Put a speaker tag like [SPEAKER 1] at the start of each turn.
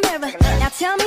[SPEAKER 1] and. Now tell me